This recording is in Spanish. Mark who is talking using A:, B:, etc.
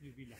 A: mi vila.